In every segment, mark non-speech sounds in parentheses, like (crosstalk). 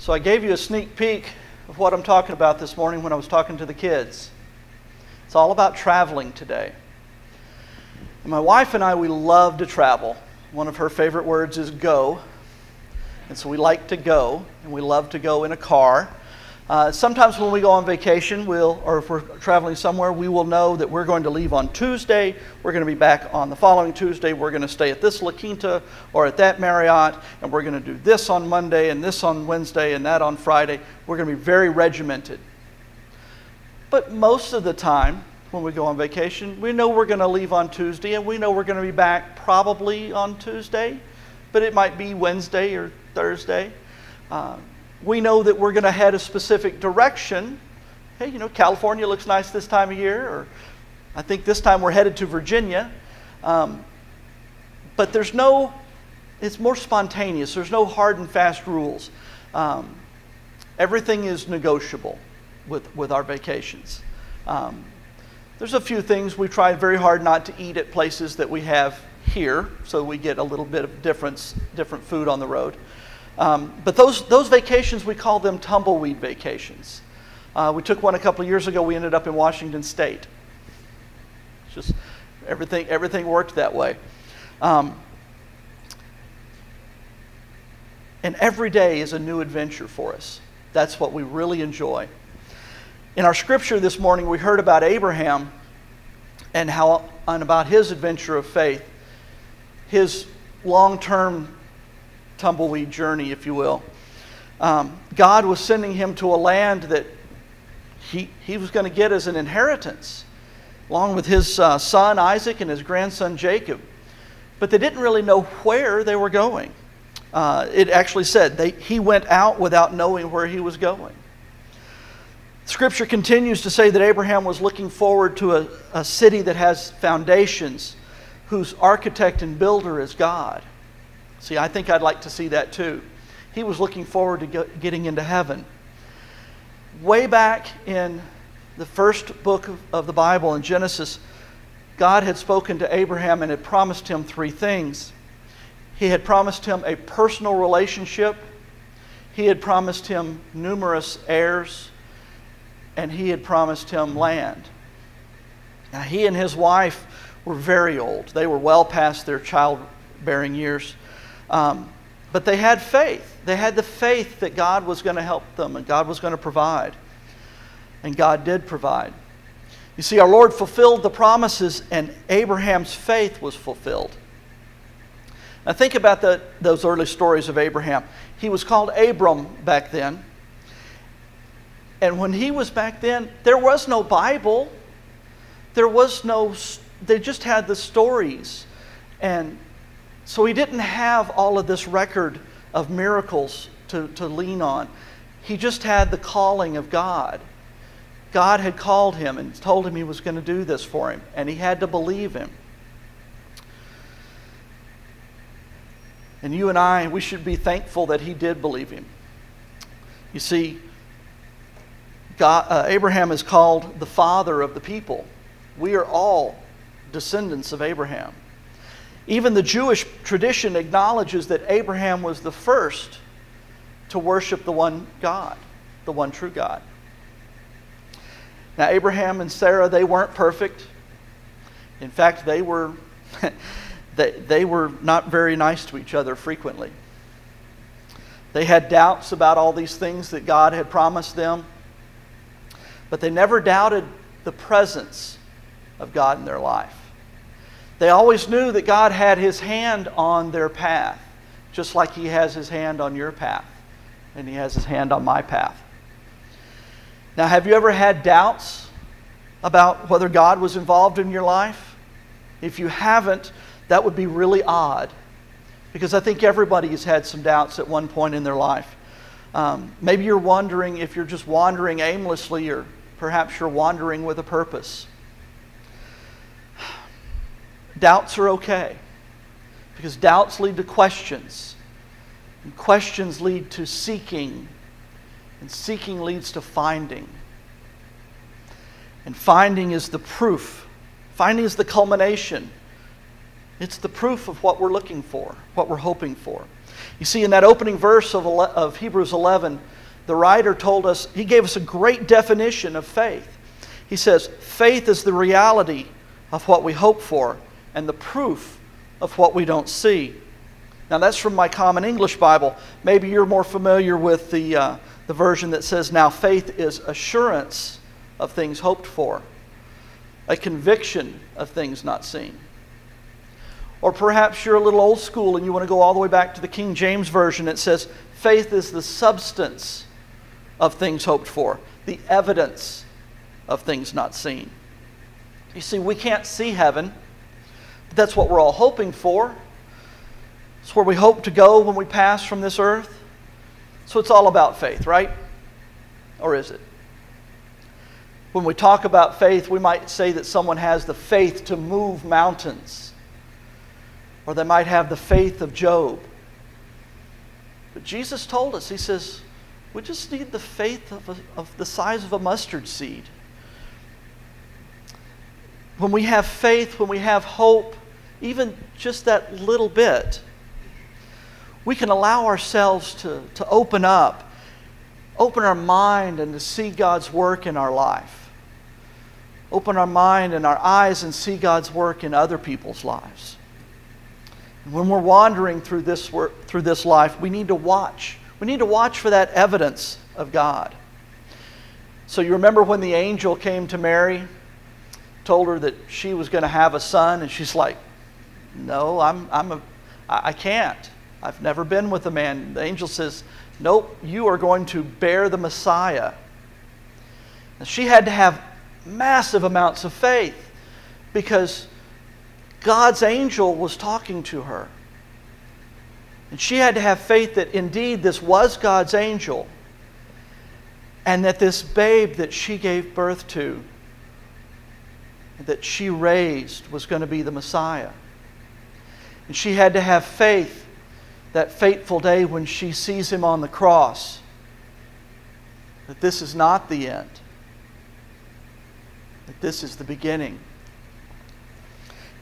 So I gave you a sneak peek of what I'm talking about this morning when I was talking to the kids. It's all about traveling today. And my wife and I, we love to travel. One of her favorite words is go. And so we like to go, and we love to go in a car. Uh, sometimes when we go on vacation, we'll, or if we're traveling somewhere, we will know that we're going to leave on Tuesday. We're going to be back on the following Tuesday. We're going to stay at this La Quinta or at that Marriott, and we're going to do this on Monday and this on Wednesday and that on Friday. We're going to be very regimented. But most of the time, when we go on vacation, we know we're going to leave on Tuesday, and we know we're going to be back probably on Tuesday, but it might be Wednesday or Thursday. Uh, we know that we're going to head a specific direction. Hey, you know, California looks nice this time of year, or I think this time we're headed to Virginia. Um, but there's no, it's more spontaneous. There's no hard and fast rules. Um, everything is negotiable with, with our vacations. Um, there's a few things we try very hard not to eat at places that we have here, so we get a little bit of difference, different food on the road. Um, but those, those vacations, we call them tumbleweed vacations. Uh, we took one a couple of years ago. We ended up in Washington State. Just everything, everything worked that way. Um, and every day is a new adventure for us. That's what we really enjoy. In our scripture this morning, we heard about Abraham and how and about his adventure of faith, his long-term tumbleweed journey, if you will. Um, God was sending him to a land that he, he was going to get as an inheritance, along with his uh, son Isaac and his grandson Jacob. But they didn't really know where they were going. Uh, it actually said they, he went out without knowing where he was going. Scripture continues to say that Abraham was looking forward to a, a city that has foundations, whose architect and builder is God. See, I think I'd like to see that too. He was looking forward to getting into heaven. Way back in the first book of, the Bible, in Genesis, God had spoken to Abraham and had promised him three things. He had promised him a personal relationship, he had promised him numerous heirs, and he had promised him land. Now, he and his wife were very old. They were well past their childbearing years. Um, but they had faith. They had the faith that God was going to help them and God was going to provide. And God did provide. You see, our Lord fulfilled the promises, and Abraham's faith was fulfilled. Now, think about the, those early stories of Abraham. He was called Abram back then. And when he was back then, there was no Bible. There was no, they just had the stories. And so he didn't have all of this record of miracles to, to lean on. He just had the calling of God. God had called him and told him he was going to do this for him, and he had to believe him. And you and I, we should be thankful that he did believe him. You see, God, uh, Abraham is called the father of the people. We are all descendants of Abraham. Even the Jewish tradition acknowledges that Abraham was the first to worship the one God, the one true God. Now, Abraham and Sarah, they weren't perfect. In fact, they were, (laughs) they, they were not very nice to each other frequently. They had doubts about all these things that God had promised them, but they never doubted the presence of God in their life. They always knew that God had his hand on their path, just like he has his hand on your path, and he has his hand on my path. Now, have you ever had doubts about whether God was involved in your life? If you haven't, that would be really odd because I think everybody has had some doubts at one point in their life. Um, maybe you're wondering if you're just wandering aimlessly or perhaps you're wandering with a purpose. Doubts are okay because doubts lead to questions, and questions lead to seeking, and seeking leads to finding. And finding is the proof, finding is the culmination It's the proof of what we're looking for, what we're hoping for. You see, in that opening verse of, of Hebrews 11, the writer told us, he gave us a great definition of faith. He says, faith is the reality of what we hope for and the proof of what we don't see. Now, that's from my Common English Bible. Maybe you're more familiar with the, uh, the version that says, Now faith is assurance of things hoped for, a conviction of things not seen. Or perhaps you're a little old school and you want to go all the way back to the King James Version. It says, Faith is the substance of things hoped for, the evidence of things not seen. You see, we can't see heaven, that's what we're all hoping for. It's where we hope to go when we pass from this earth. So it's all about faith, right? Or is it? When we talk about faith, we might say that someone has the faith to move mountains, or they might have the faith of Job. But Jesus told us, He says, we just need the faith of, a, of the size of a mustard seed. When we have faith, when we have hope, even just that little bit, we can allow ourselves to, to open up, open our mind, and to see God's work in our life. Open our mind and our eyes and see God's work in other people's lives. And when we're wandering through this, work, through this life, we need to watch. We need to watch for that evidence of God. So you remember when the angel came to Mary, told her that she was going to have a son, and she's like, "No, I'm, I'm a, I can't. I've never been with a man. The angel says, Nope, you are going to bear the Messiah. And she had to have massive amounts of faith because God's angel was talking to her. And she had to have faith that indeed this was God's angel and that this babe that she gave birth to, that she raised, was going to be the Messiah. And she had to have faith that fateful day when she sees him on the cross, that this is not the end, that this is the beginning.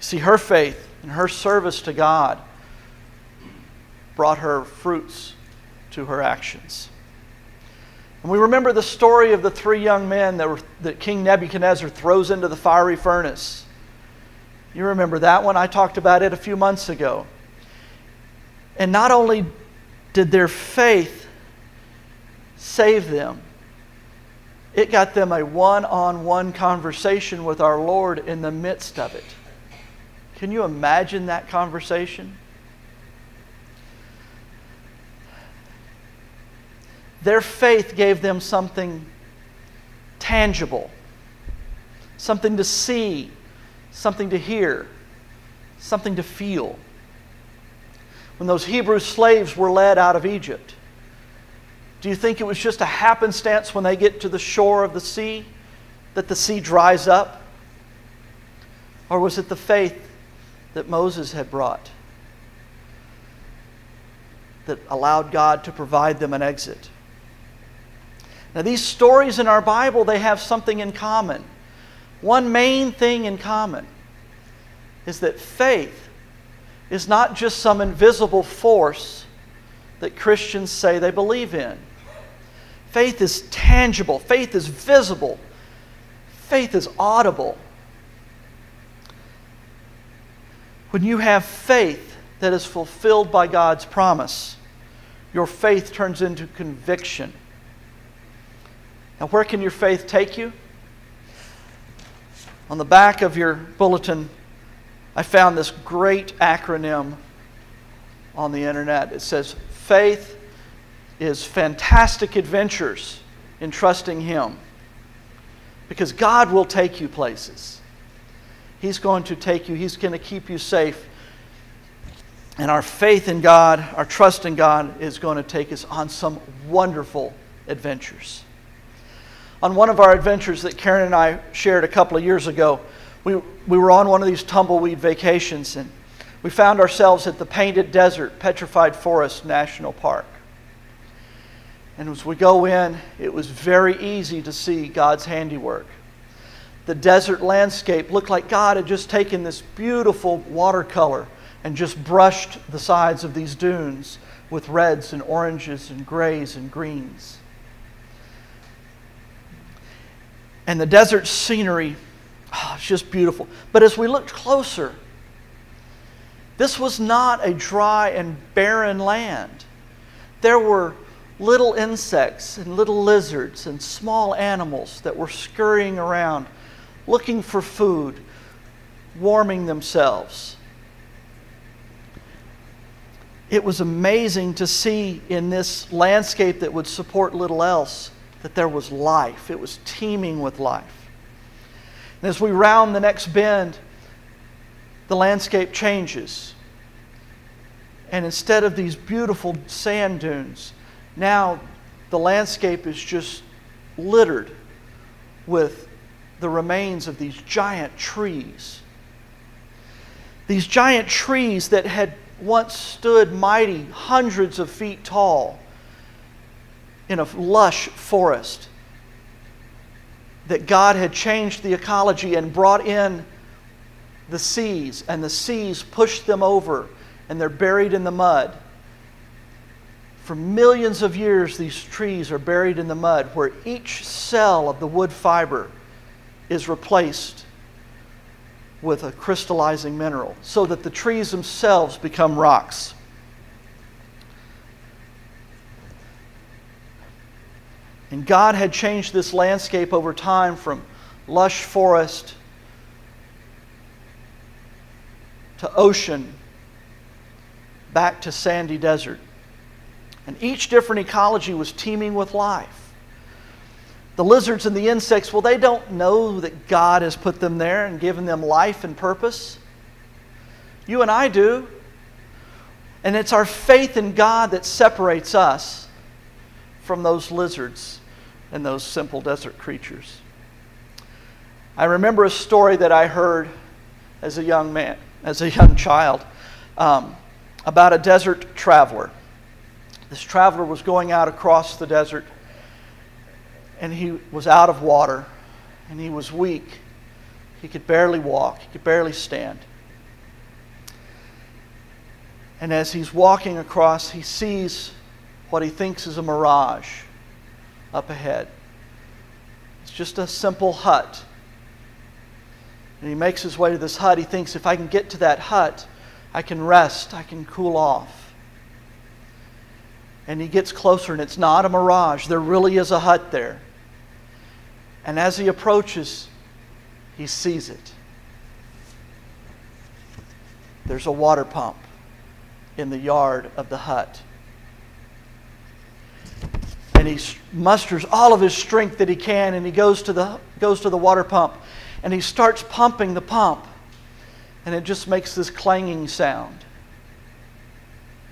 See, her faith and her service to God brought her fruits to her actions. And we remember the story of the three young men that, were, that King Nebuchadnezzar throws into the fiery furnace. You remember that one? I talked about it a few months ago. And not only did their faith save them, it got them a one on one conversation with our Lord in the midst of it. Can you imagine that conversation? Their faith gave them something tangible, something to see, something to hear, something to feel when those Hebrew slaves were led out of Egypt? Do you think it was just a happenstance when they get to the shore of the sea that the sea dries up? Or was it the faith that Moses had brought that allowed God to provide them an exit? Now, these stories in our Bible, they have something in common. One main thing in common is that faith is not just some invisible force that Christians say they believe in. Faith is tangible, faith is visible, faith is audible. When you have faith that is fulfilled by God's promise, your faith turns into conviction. Now, where can your faith take you? On the back of your bulletin, I found this great acronym on the internet. It says, Faith is fantastic adventures in trusting Him. Because God will take you places. He's going to take you, He's going to keep you safe. And our faith in God, our trust in God, is going to take us on some wonderful adventures. On one of our adventures that Karen and I shared a couple of years ago, we, we were on one of these tumbleweed vacations and we found ourselves at the Painted Desert Petrified Forest National Park. And as we go in, it was very easy to see God's handiwork. the desert landscape looked like God had just taken this beautiful watercolor and just brushed the sides of these dunes with reds and oranges and grays and greens. And the desert scenery, oh, it's just beautiful. But as we looked closer, this was not a dry and barren land. There were little insects and little lizards and small animals that were scurrying around looking for food, warming themselves. It was amazing to see in this landscape that would support little else that there was life. It was teeming with life. And as we round the next bend, the landscape changes. And instead of these beautiful sand dunes, now the landscape is just littered with the remains of these giant trees. These giant trees that had once stood mighty, hundreds of feet tall, in a lush forest. That God had changed the ecology and brought in the seas, and the seas pushed them over, and they're buried in the mud. For millions of years, these trees are buried in the mud, where each cell of the wood fiber is replaced with a crystallizing mineral so that the trees themselves become rocks. And God had changed this landscape over time from lush forest to ocean back to sandy desert. And each different ecology was teeming with life. The lizards and the insects, well, they don't know that God has put them there and given them life and purpose. You and I do. And it's our faith in God that separates us from those lizards and those simple desert creatures. I remember a story that I heard as a young man, as a young child, um, about a desert traveler. This traveler was going out across the desert and he was out of water and he was weak. He could barely walk, he could barely stand. And as he's walking across, he sees what he thinks is a mirage up ahead. It's just a simple hut. And he makes his way to this hut. He thinks if I can get to that hut, I can rest, I can cool off. And he gets closer, and it's not a mirage. There really is a hut there. And as he approaches, he sees it. There's a water pump in the yard of the hut. And he musters all of his strength that he can and he goes to the, goes to the water pump and he starts pumping the pump. And it just makes this clanging sound.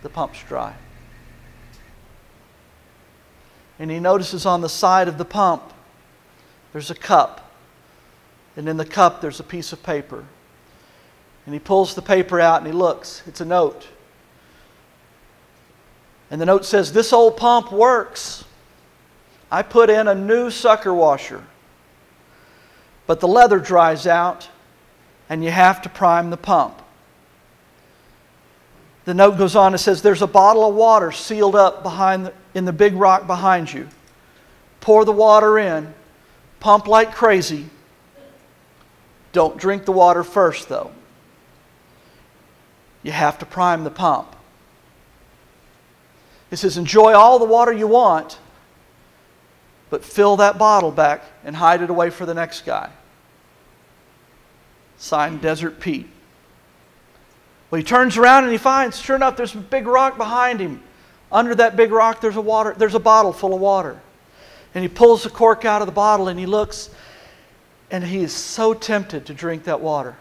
The pump's dry. And he notices on the side of the pump there's a cup. And in the cup, there's a piece of paper. And he pulls the paper out and he looks. It's a note. And the note says, This old pump works. I put in a new sucker washer. But the leather dries out and you have to prime the pump. The note goes on and says, There's a bottle of water sealed up behind the, in the big rock behind you. Pour the water in Pump like crazy. Don't drink the water first, though. You have to prime the pump. It says, enjoy all the water you want, but fill that bottle back and hide it away for the next guy. Signed Desert Pete. Well, he turns around and he finds, sure enough, there's a big rock behind him. Under that big rock, there's a water, there's a bottle full of water. And he pulls the cork out of the bottle and he looks, and he is so tempted to drink that water.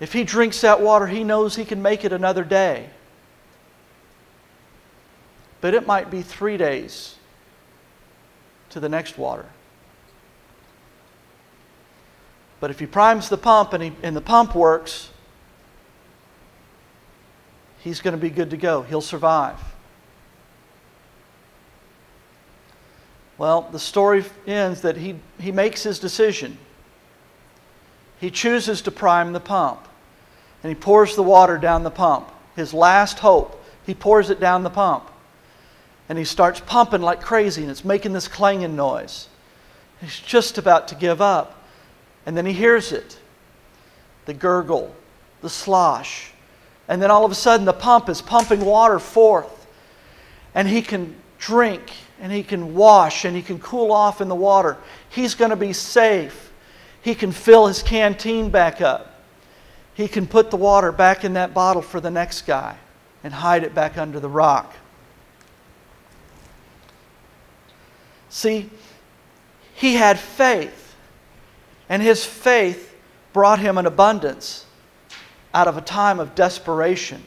If he drinks that water, he knows he can make it another day. But it might be three days to the next water. But if he primes the pump and, he, and the pump works, he's going to be good to go. He'll survive. Well, the story ends that he, he makes his decision. He chooses to prime the pump, and he pours the water down the pump. His last hope, he pours it down the pump. And he starts pumping like crazy, and it's making this clanging noise. He's just about to give up. And then he hears it the gurgle, the slosh. And then all of a sudden, the pump is pumping water forth. And he can drink, and he can wash, and he can cool off in the water. He's going to be safe. He can fill his canteen back up. He can put the water back in that bottle for the next guy and hide it back under the rock. See, he had faith, and his faith brought him an abundance out of a time of desperation.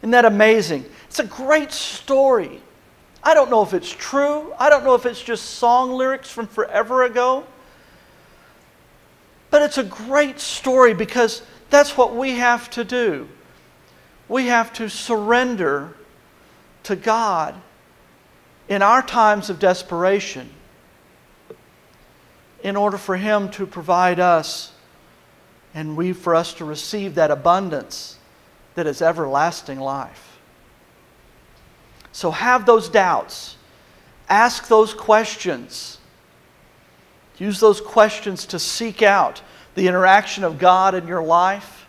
Isn't that amazing? It's a great story. I don't know if it's true. I don't know if it's just song lyrics from forever ago. But it's a great story because that's what we have to do. We have to surrender to God in our times of desperation in order for Him to provide us and we for us to receive that abundance that is everlasting life. So have those doubts. Ask those questions. Use those questions to seek out the interaction of God in your life.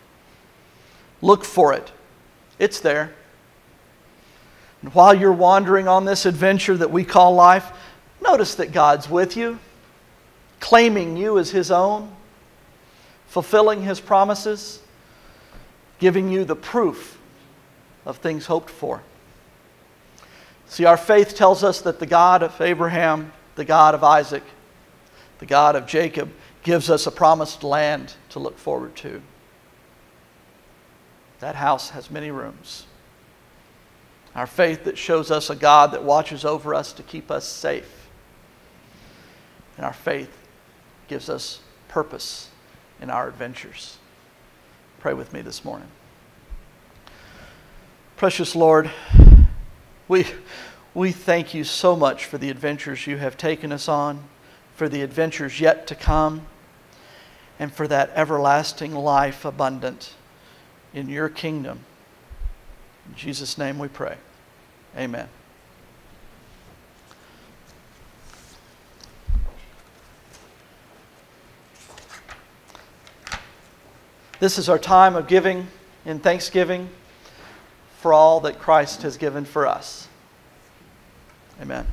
Look for it. It's there. And while you're wandering on this adventure that we call life, notice that God's with you, claiming you as His own, fulfilling His promises, giving you the proof of things hoped for. See, our faith tells us that the God of Abraham, the God of Isaac, the God of Jacob, gives us a promised land to look forward to. That house has many rooms. Our faith that shows us a God that watches over us to keep us safe. And our faith gives us purpose in our adventures. Pray with me this morning. Precious Lord, we, we thank you so much for the adventures you have taken us on, for the adventures yet to come, and for that everlasting life abundant in your kingdom. In Jesus' name we pray. Amen. This is our time of giving and thanksgiving for all that Christ has given for us. Amen.